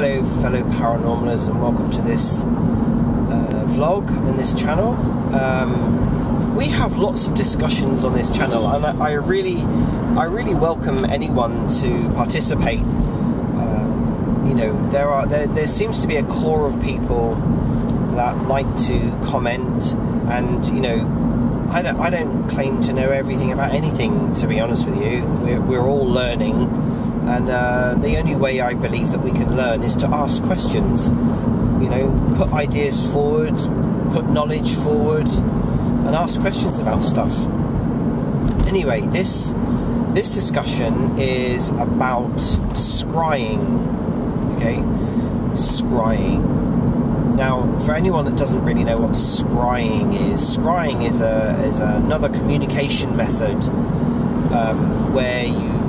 Hello, fellow paranormalers, and welcome to this uh, vlog and this channel. Um, we have lots of discussions on this channel, and I, I really, I really welcome anyone to participate. Uh, you know, there are there, there seems to be a core of people that like to comment, and you know, I don't, I don't claim to know everything about anything. To be honest with you, we're, we're all learning and uh, the only way I believe that we can learn is to ask questions. You know, put ideas forward, put knowledge forward, and ask questions about stuff. Anyway, this this discussion is about scrying. Okay, scrying. Now, for anyone that doesn't really know what scrying is, scrying is a is another communication method um, where you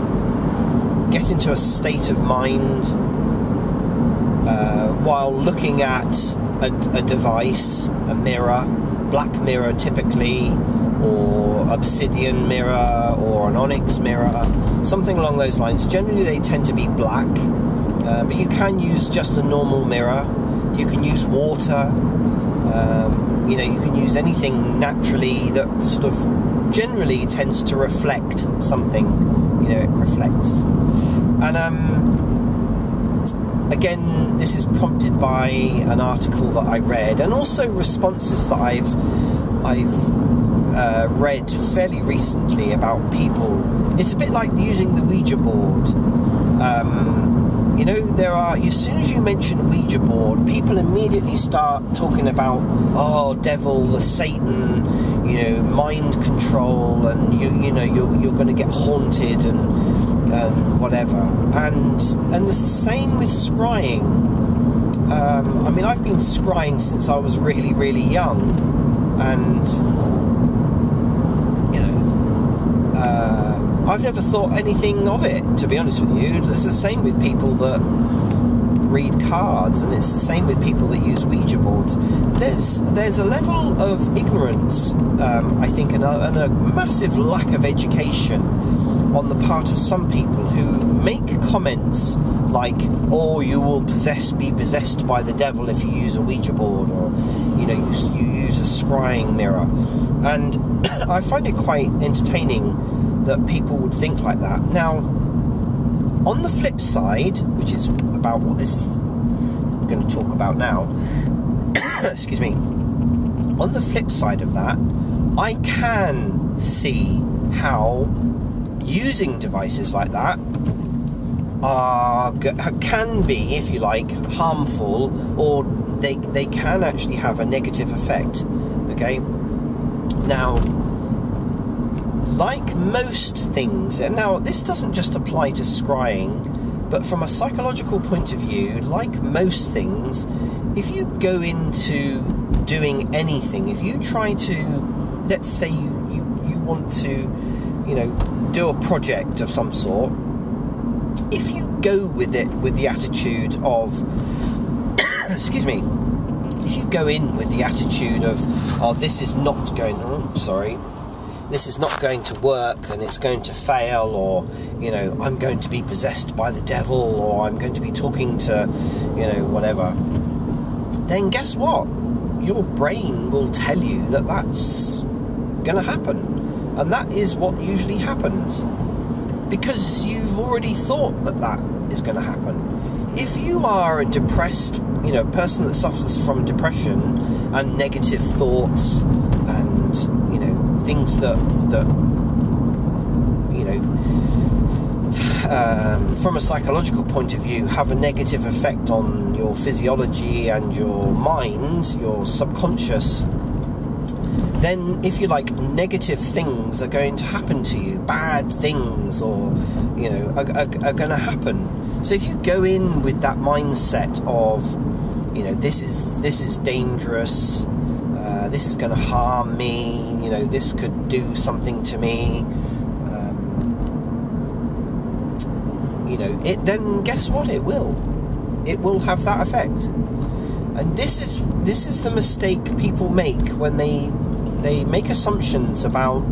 get into a state of mind uh, while looking at a, a, device, a mirror, black mirror typically, or obsidian mirror, or an onyx mirror, something along those lines. Generally, they tend to be black, uh, but you can use just a normal mirror. You can use water. Um, you know, you can use anything naturally that sort of generally tends to reflect something know it reflects. And um, again, this is prompted by an article that I read, and also responses that I've I've uh, read fairly recently about people. It's a bit like using the Ouija board. Um, you know, there are as soon as you mention Ouija board, people immediately start talking about oh, devil, the Satan you know, mind control, and you you know you're you're going to get haunted and and whatever. And and the same with scrying. Um, I mean, I've been scrying since I was really really young, and you know, uh, I've never thought anything of it. To be honest with you, it's the same with people that read cards, and it's the same with people that use Ouija boards. There's there's a level of ignorance, um, I think, and a, and a massive lack of education on the part of some people who make comments like, "Oh, you will possess be possessed by the devil if you use a Ouija board," or you know, you, you use a scrying mirror, and I find it quite entertaining that people would think like that. Now, on the flip side, which is about what this is going to talk about now. Excuse me. On the flip side of that, I can see how using devices like that are can be, if you like, harmful, or they they can actually have a negative effect. Okay. Now, like most things, and now this doesn't just apply to scrying but from a psychological point of view, like most things, if you go into doing anything, if you try to, let's say you, you, you want to, you know, do a project of some sort, if you go with it with the attitude of, excuse me, if you go in with the attitude of, oh, this is not going, oh, sorry, this is not going to work and it's going to fail, or you know, I'm going to be possessed by the devil, or I'm going to be talking to, you know, whatever, then guess what? Your brain will tell you that that's going to happen. And that is what usually happens. Because you've already thought that that is going to happen. If you are a depressed, you know, person that suffers from depression and negative thoughts and, things that, that you know, um, from a psychological point of view, have a negative effect on your physiology and your mind, your subconscious, then, if you like, negative things are going to happen to you. Bad things, or you know, are, are, are going to happen. So if you go in with that mindset of, you know, this is this is dangerous, uh, this is going to harm me, you know, this could do something to me um, you know, it then guess what? It will. It will have that effect. And this is this is the mistake people make when they they make assumptions about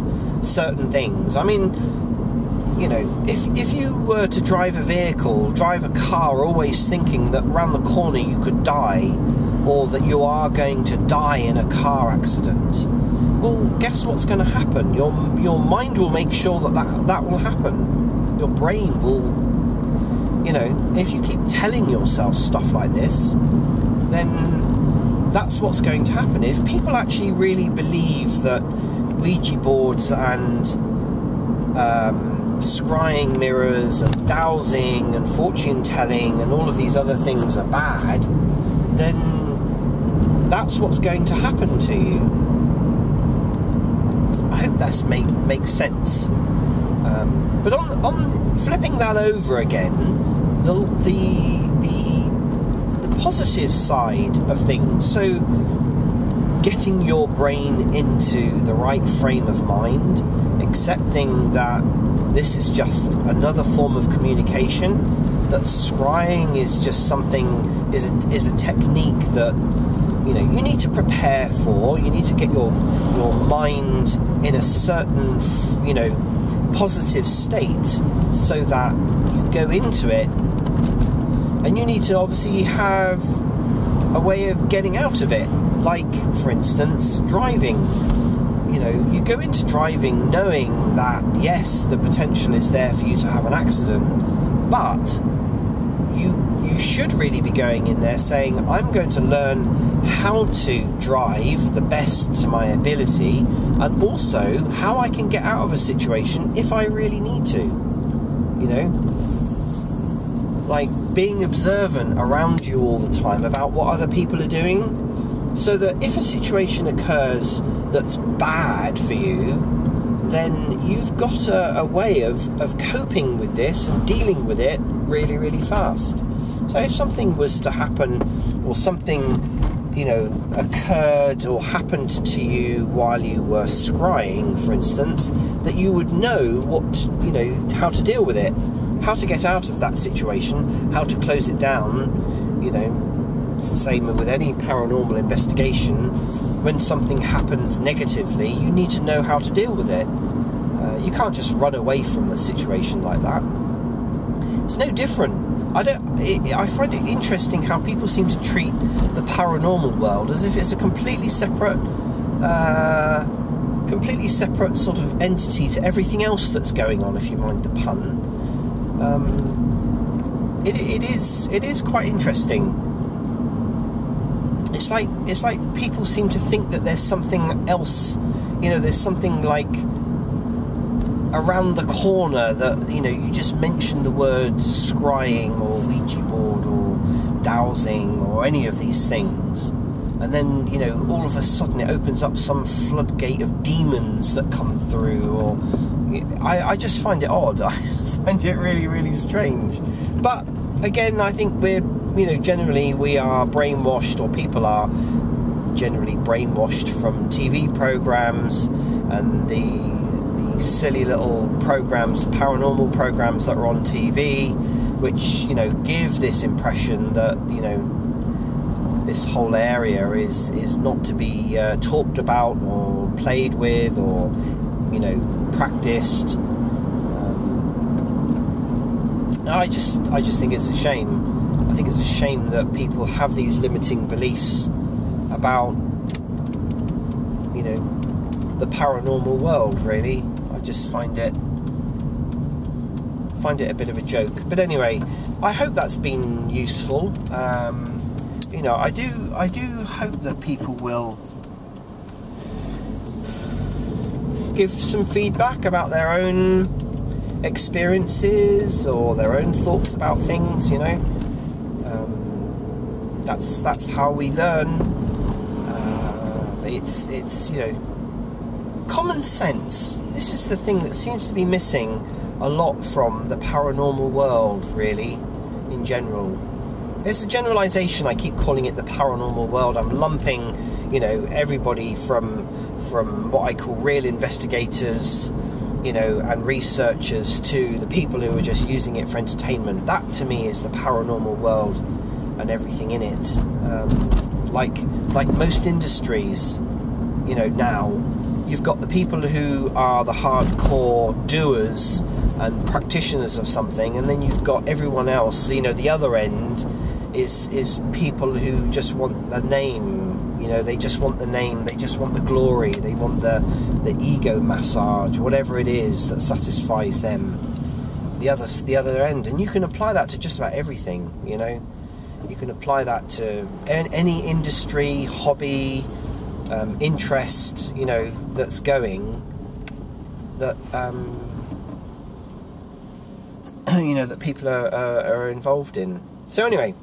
certain things. I mean, you know, if if you were to drive a vehicle, drive a car, always thinking that round the corner you could die, or that you are going to die in a car accident, well, guess what's going to happen? Your your mind will make sure that that, that will happen. Your brain will, you know, if you keep telling yourself stuff like this, then that's what's going to happen. If people actually really believe that Ouija boards and um, scrying mirrors and dowsing and fortune telling and all of these other things are bad, then that's what's going to happen to you. That's make makes sense. Um, but on on flipping that over again, the the the the positive side of things. So getting your brain into the right frame of mind, accepting that this is just another form of communication, that scrying is just something, is a, is a technique that you know you need to prepare for. You need to get your your mind in a certain you know positive state so that you go into it, and you need to obviously have a way of getting out of it like, for instance, driving. You know, you go into driving knowing that, yes, the potential is there for you to have an accident, but you, you should really be going in there saying, I'm going to learn how to drive the best to my ability and also how I can get out of a situation if I really need to. You know? Like being observant around you all the time about what other people are doing so that if a situation occurs that's bad for you, then you've got a, a way of, of coping with this and dealing with it really, really fast. So if something was to happen or something, you know, occurred or happened to you while you were scrying, for instance, that you would know what, you know, how to deal with it, how to get out of that situation, how to close it down, you know, it's the same with any paranormal investigation. When something happens negatively, you need to know how to deal with it. Uh, you can't just run away from a situation like that. It's no different. I don't. It, I find it interesting how people seem to treat the paranormal world as if it's a completely separate, uh, completely separate sort of entity to everything else that's going on. If you mind the pun. Um, it, it is. It is quite interesting it's like it's like people seem to think that there's something else you know there's something like around the corner that you know you just mention the words scrying or ouija board or dowsing or any of these things. And then you know all of a sudden it opens up some floodgate of demons that come through or I, I just find it odd. I find it really really strange. But again i think we're you know, generally we are brainwashed, or people are generally brainwashed from TV programs and the, silly little programs, paranormal programs that are on TV, which you know give this impression that you know this whole area is is not to be uh, talked about or played with or you know practiced. Um, I just I just think it's a shame I think it's a shame that people have these limiting beliefs about, you know, the paranormal world. Really, I just find it find it a bit of a joke. But anyway, I hope that's been useful. Um, you know, I do I do hope that people will give some feedback about their own experiences or their own thoughts about things. You know that's that's how we learn. Uh, it's it's you know common sense. This is the thing that seems to be missing a lot from the paranormal world, really, in general. It's a generalization. I keep calling it the paranormal world. I'm lumping, you know, everybody from from what I call real investigators, you know, and researchers to the people who are just using it for entertainment. That to me is the paranormal world and everything in it. Um, like like most industries, you know, now you've got the people who are the hardcore doers and practitioners of something, and then you've got everyone else. You know, the other end is is people who just want the name. You know, they just want the name. They just want the glory. They want the the ego massage, whatever it is that satisfies them. The other the other end, and you can apply that to just about everything. You know, you can apply that to any industry, hobby, um, interest. You know, that's going that. Um, you know that people are, are, involved in. So anyway,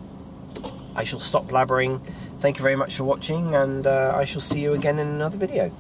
I shall stop blabbering. Thank you very much for watching, and uh, I shall see you again in another video.